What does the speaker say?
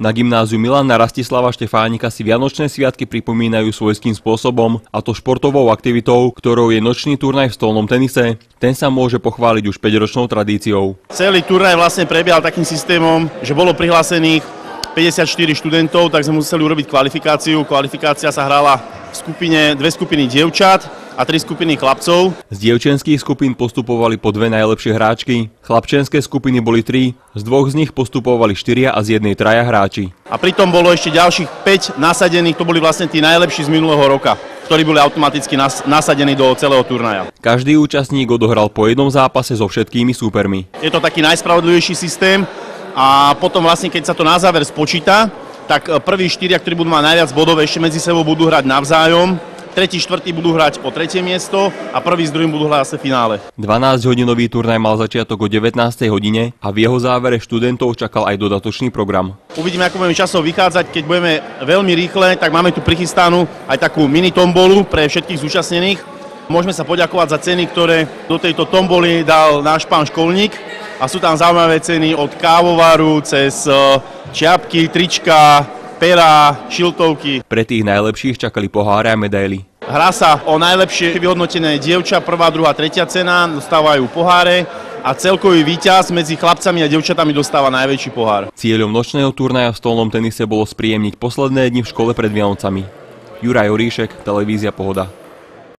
Na gymnáziu Milana Rastislava Štefánika si Vianočné sviatky pripomínajú svojským spôsobom, a to športovou aktivitou, ktorou je nočný turnaj v stolnom tenise. Ten sa môže pochváliť už 5-ročnou tradíciou. Celý turnaj vlastne prebiehal takým systémom, že bolo prihlásených 54 študentov, tak sme museli urobiť kvalifikáciu. Kvalifikácia sa hrala v skupine, dve skupiny dievčat a tri skupiny chlapcov. Z dievčenských skupín postupovali po dve najlepšie hráčky, chlapčenské skupiny boli tri, z dvoch z nich postupovali štyria a z jednej traja hráči. A pritom bolo ešte ďalších 5 nasadených, to boli vlastne tí najlepší z minulého roka ktorí boli automaticky nas- nasadení do celého turnaja. Každý účastník odohral po jednom zápase so všetkými súpermi. Je to taký najspravodlivejší systém a potom vlastne, keď sa to na záver spočíta, tak prví štyria, ktorí budú mať najviac bodov, ešte medzi sebou budú hrať navzájom tretí, štvrtý budú hrať o tretie miesto a prvý s druhým budú hrať zase finále. 12-hodinový turnaj mal začiatok o 19. hodine a v jeho závere študentov čakal aj dodatočný program. Uvidíme, ako budeme časov vychádzať. Keď budeme veľmi rýchle, tak máme tu prichystanú aj takú mini tombolu pre všetkých zúčastnených. Môžeme sa poďakovať za ceny, ktoré do tejto tomboly dal náš pán školník a sú tam zaujímavé ceny od kávovaru cez eh, čiapky, trička, pera, šiltovky. Pre tých najlepších čakali poháre a medaily. Hrá sa o najlepšie vyhodnotené dievča, prvá, druhá, tretia cena, dostávajú poháre a celkový víťaz medzi chlapcami a dievčatami dostáva najväčší pohár. Cieľom nočného turnaja v stolnom tenise bolo spríjemniť posledné dni v škole pred Vianocami. Juraj Oríšek, Televízia Pohoda.